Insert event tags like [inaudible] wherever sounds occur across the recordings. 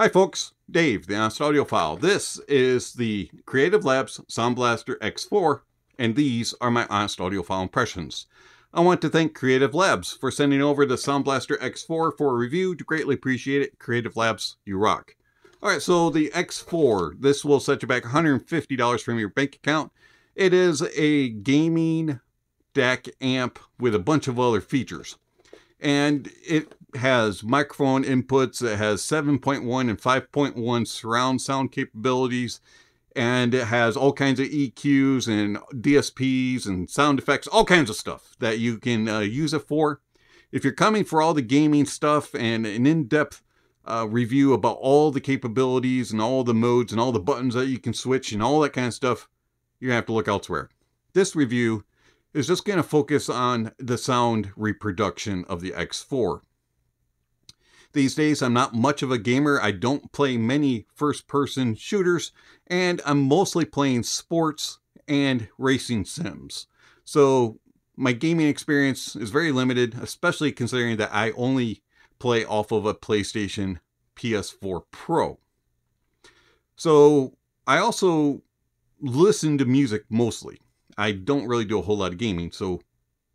Hi folks, Dave, the Honest Audiophile. This is the Creative Labs Sound Blaster X4, and these are my Honest Audiophile impressions. I want to thank Creative Labs for sending over the Sound Blaster X4 for a review. To greatly appreciate it. Creative Labs, you rock. Alright, so the X4, this will set you back $150 from your bank account. It is a gaming DAC amp with a bunch of other features. And it has microphone inputs, it has 7.1 and 5.1 surround sound capabilities, and it has all kinds of EQs and DSPs and sound effects, all kinds of stuff that you can uh, use it for. If you're coming for all the gaming stuff and an in-depth uh, review about all the capabilities and all the modes and all the buttons that you can switch and all that kind of stuff, to have to look elsewhere. This review is just going to focus on the sound reproduction of the X4. These days, I'm not much of a gamer. I don't play many first-person shooters, and I'm mostly playing sports and racing sims. So my gaming experience is very limited, especially considering that I only play off of a PlayStation PS4 Pro. So I also listen to music mostly. I don't really do a whole lot of gaming, so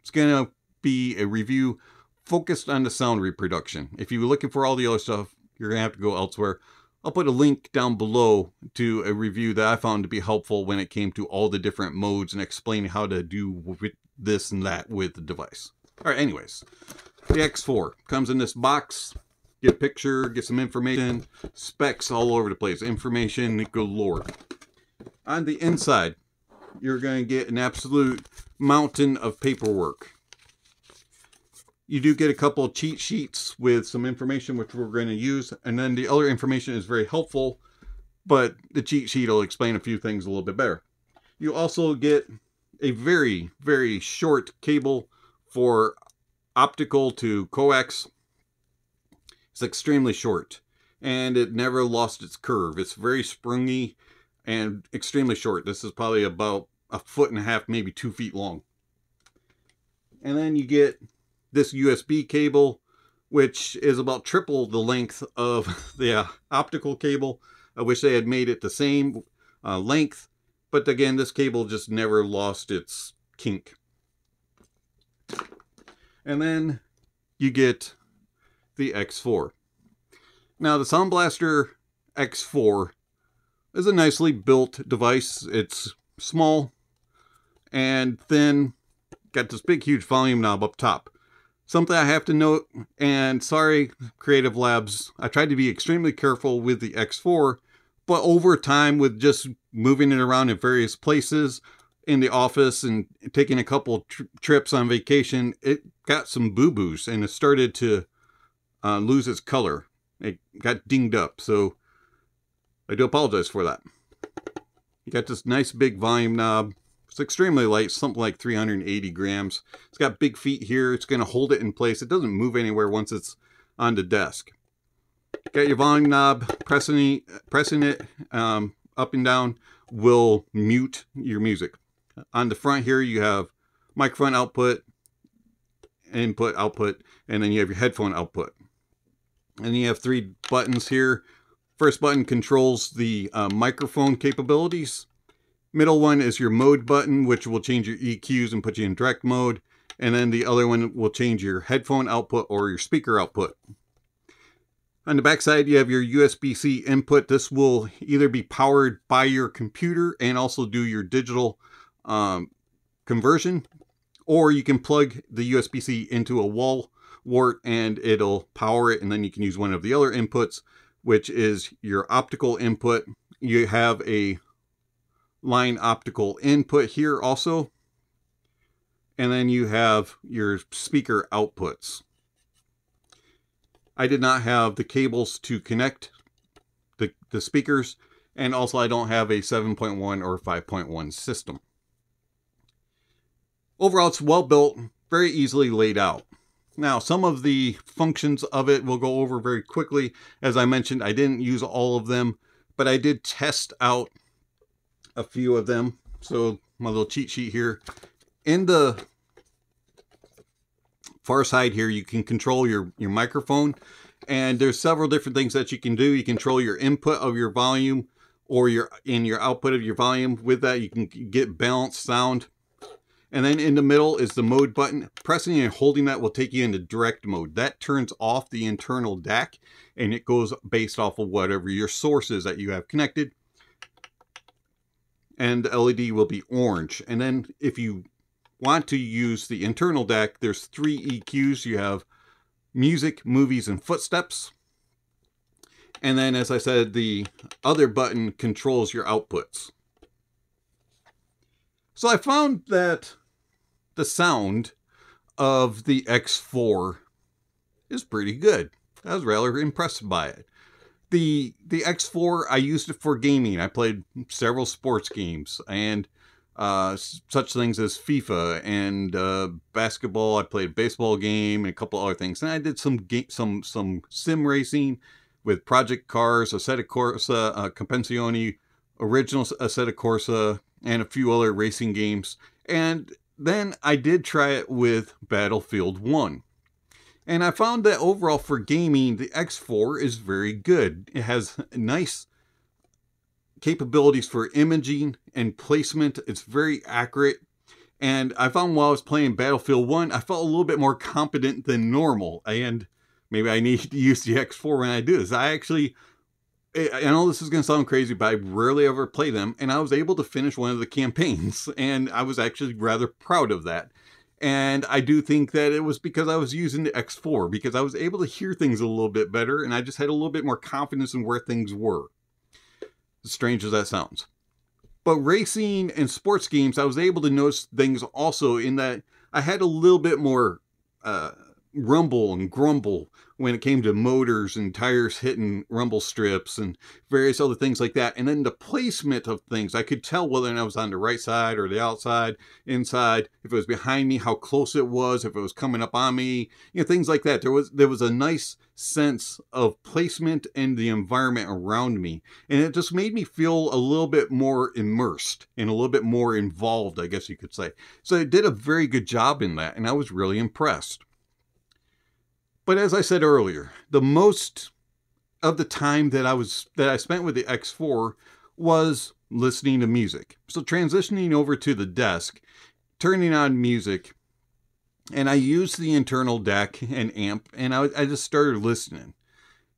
it's going to be a review focused on the sound reproduction. If you're looking for all the other stuff, you're going to have to go elsewhere. I'll put a link down below to a review that I found to be helpful when it came to all the different modes and explaining how to do this and that with the device. All right, anyways, the X4 comes in this box. Get a picture, get some information, specs all over the place, information galore. On the inside, you're going to get an absolute mountain of paperwork. You do get a couple cheat sheets with some information which we're going to use, and then the other information is very helpful, but the cheat sheet will explain a few things a little bit better. You also get a very, very short cable for optical to coax. It's extremely short, and it never lost its curve. It's very springy and extremely short. This is probably about a foot and a half, maybe two feet long. And then you get this USB cable, which is about triple the length of [laughs] the uh, optical cable. I wish they had made it the same uh, length, but again, this cable just never lost its kink. And then you get the X4. Now the Sound Blaster X4 is a nicely built device. It's small and thin, got this big huge volume knob up top. Something I have to note, and sorry Creative Labs, I tried to be extremely careful with the X4, but over time with just moving it around in various places in the office and taking a couple tr trips on vacation, it got some boo-boos and it started to uh, lose its color. It got dinged up, so I do apologize for that. You got this nice big volume knob. It's extremely light, something like 380 grams. It's got big feet here. It's going to hold it in place. It doesn't move anywhere once it's on the desk. Got your volume knob. Pressing it, pressing it um, up and down will mute your music. On the front here, you have microphone output, input, output, and then you have your headphone output. And you have three buttons here First button controls the uh, microphone capabilities. Middle one is your mode button, which will change your EQs and put you in direct mode. And then the other one will change your headphone output or your speaker output. On the back side, you have your USB-C input. This will either be powered by your computer and also do your digital um, conversion, or you can plug the USB-C into a wall wart and it'll power it, and then you can use one of the other inputs which is your optical input. You have a line optical input here also. And then you have your speaker outputs. I did not have the cables to connect the, the speakers, and also I don't have a 7.1 or 5.1 system. Overall, it's well built, very easily laid out. Now, some of the functions of it we'll go over very quickly. As I mentioned, I didn't use all of them, but I did test out a few of them. So my little cheat sheet here. In the far side here, you can control your, your microphone. And there's several different things that you can do. You control your input of your volume or your in your output of your volume. With that, you can get balanced sound. And then in the middle is the mode button. Pressing and holding that will take you into direct mode. That turns off the internal DAC and it goes based off of whatever your source is that you have connected. And the LED will be orange. And then if you want to use the internal DAC, there's three EQs. You have music, movies, and footsteps. And then, as I said, the other button controls your outputs. So I found that the sound of the X4 is pretty good. I was rather impressed by it. The the X4, I used it for gaming. I played several sports games and uh, such things as FIFA and uh, basketball. I played a baseball game and a couple other things. And I did some game, some some sim racing with Project Cars, Assetto Corsa, uh, original Assetto Corsa, and a few other racing games. And then I did try it with Battlefield 1. And I found that overall for gaming, the X4 is very good. It has nice capabilities for imaging and placement. It's very accurate. And I found while I was playing Battlefield 1, I felt a little bit more competent than normal. And maybe I need [laughs] to use the X4 when I do this. I actually I know this is going to sound crazy, but I rarely ever play them, and I was able to finish one of the campaigns, [laughs] and I was actually rather proud of that. And I do think that it was because I was using the X4, because I was able to hear things a little bit better, and I just had a little bit more confidence in where things were. As strange as that sounds. But racing and sports games, I was able to notice things also in that I had a little bit more uh, rumble and grumble when it came to motors and tires hitting rumble strips and various other things like that. And then the placement of things, I could tell whether I was on the right side or the outside, inside, if it was behind me, how close it was, if it was coming up on me, you know, things like that. There was there was a nice sense of placement and the environment around me. And it just made me feel a little bit more immersed and a little bit more involved, I guess you could say. So it did a very good job in that, and I was really impressed. But as I said earlier, the most of the time that I was that I spent with the X4 was listening to music. So transitioning over to the desk, turning on music, and I used the internal DAC and amp, and I, I just started listening.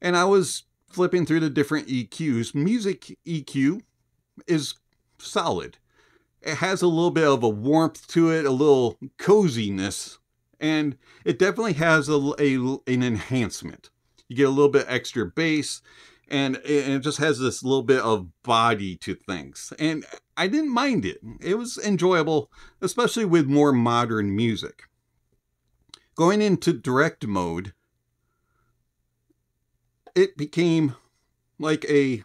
And I was flipping through the different EQs. Music EQ is solid. It has a little bit of a warmth to it, a little coziness and it definitely has a, a an enhancement. You get a little bit extra bass, and it, and it just has this little bit of body to things. And I didn't mind it. It was enjoyable, especially with more modern music. Going into direct mode, it became like a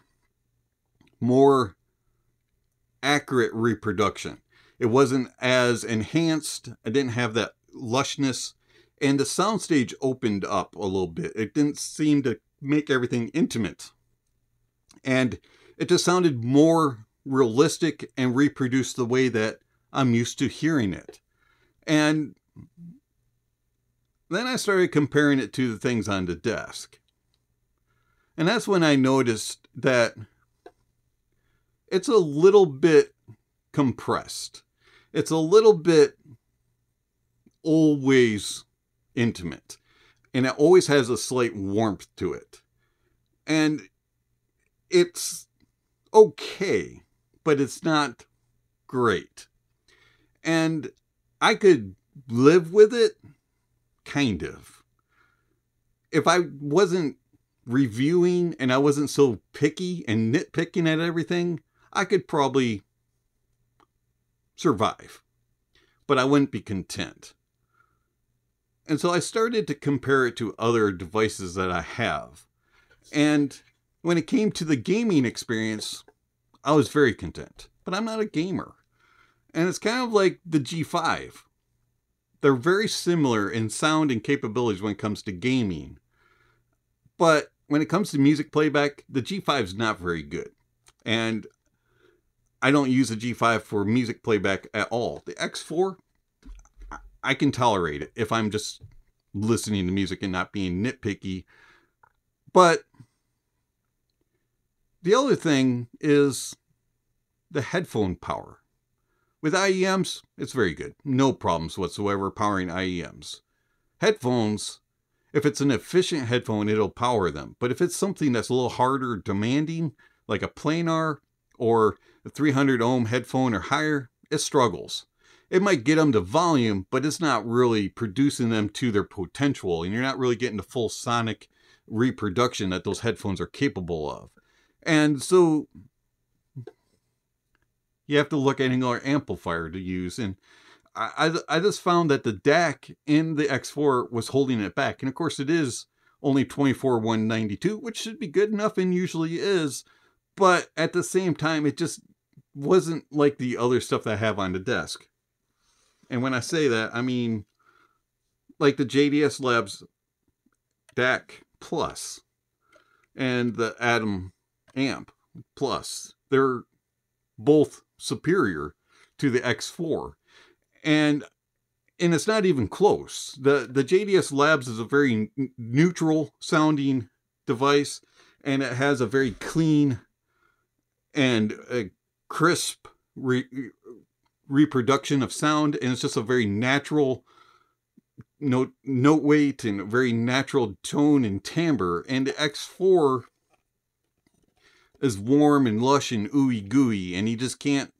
more accurate reproduction. It wasn't as enhanced. I didn't have that lushness, and the soundstage opened up a little bit. It didn't seem to make everything intimate. And it just sounded more realistic and reproduced the way that I'm used to hearing it. And then I started comparing it to the things on the desk. And that's when I noticed that it's a little bit compressed. It's a little bit always intimate and it always has a slight warmth to it. And it's okay, but it's not great. And I could live with it, kind of. If I wasn't reviewing and I wasn't so picky and nitpicking at everything, I could probably survive. But I wouldn't be content. And so I started to compare it to other devices that I have. And when it came to the gaming experience, I was very content. But I'm not a gamer. And it's kind of like the G5. They're very similar in sound and capabilities when it comes to gaming. But when it comes to music playback, the G5 is not very good. And I don't use the G5 for music playback at all. The X4 I can tolerate it if I'm just listening to music and not being nitpicky. But the other thing is the headphone power. With IEMs, it's very good. No problems whatsoever powering IEMs. Headphones, if it's an efficient headphone, it'll power them. But if it's something that's a little harder demanding, like a planar or a 300 ohm headphone or higher, it struggles. It might get them to volume, but it's not really producing them to their potential, and you're not really getting the full sonic reproduction that those headphones are capable of. And so you have to look at another amplifier to use. And I, I, I just found that the DAC in the X4 was holding it back. And of course, it is only 24192, which should be good enough and usually is. But at the same time, it just wasn't like the other stuff that I have on the desk. And when I say that, I mean like the JDS Labs DAC Plus and the Atom Amp Plus. They're both superior to the X4. And and it's not even close. The the JDS Labs is a very neutral sounding device and it has a very clean and a crisp re reproduction of sound and it's just a very natural note note weight and very natural tone and timbre and the X4 is warm and lush and ooey gooey and you just can't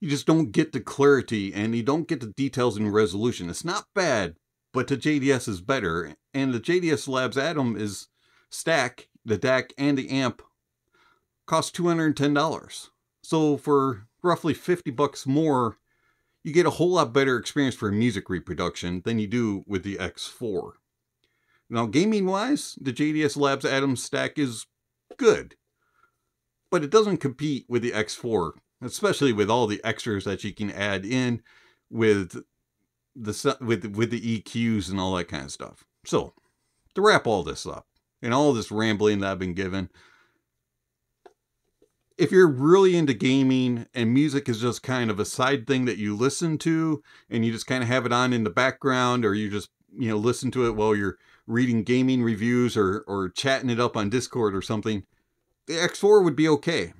you just don't get the clarity and you don't get the details and resolution. It's not bad, but the JDS is better. And the JDS Labs Atom is stack, the DAC and the amp cost $210. So for roughly 50 bucks more, you get a whole lot better experience for music reproduction than you do with the X4. Now, gaming wise, the JDS Labs Atom stack is good, but it doesn't compete with the X4, especially with all the extras that you can add in with the with with the EQs and all that kind of stuff. So, to wrap all this up and all this rambling that I've been given, if you're really into gaming and music is just kind of a side thing that you listen to and you just kind of have it on in the background or you just you know listen to it while you're reading gaming reviews or, or chatting it up on Discord or something, the X4 would be okay.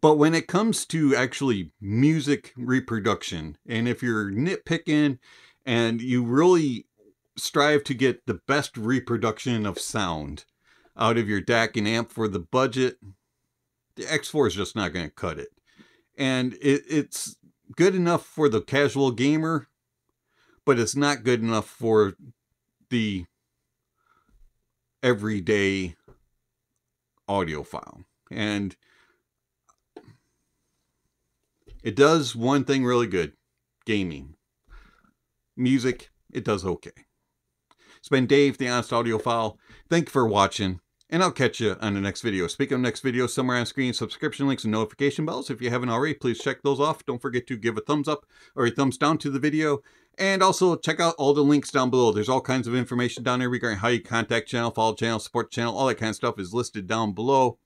But when it comes to actually music reproduction, and if you're nitpicking and you really strive to get the best reproduction of sound out of your DAC and amp for the budget, the X4 is just not going to cut it. And it, it's good enough for the casual gamer, but it's not good enough for the everyday audiophile. And it does one thing really good gaming. Music, it does okay. It's been Dave, the Honest Audiophile. Thank you for watching, and I'll catch you on the next video. Speaking of next video, somewhere on screen, subscription links and notification bells. If you haven't already, please check those off. Don't forget to give a thumbs up or a thumbs down to the video. And also check out all the links down below. There's all kinds of information down there regarding how you contact channel, follow channel, support channel, all that kind of stuff is listed down below.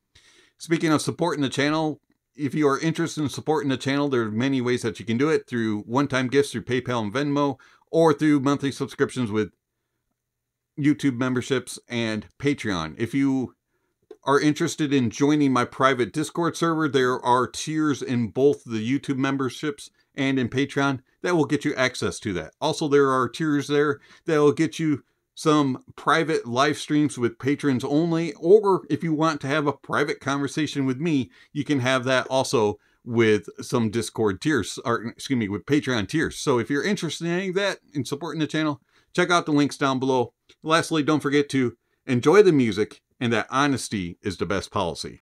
Speaking of supporting the channel, if you are interested in supporting the channel, there are many ways that you can do it through one-time gifts through PayPal and Venmo, or through monthly subscriptions with YouTube memberships and Patreon. If you are interested in joining my private Discord server, there are tiers in both the YouTube memberships and in Patreon that will get you access to that. Also, there are tiers there that will get you some private live streams with patrons only, or if you want to have a private conversation with me, you can have that also with some Discord tiers, or excuse me, with Patreon tiers. So if you're interested in that in supporting the channel, check out the links down below. Lastly, don't forget to enjoy the music and that honesty is the best policy.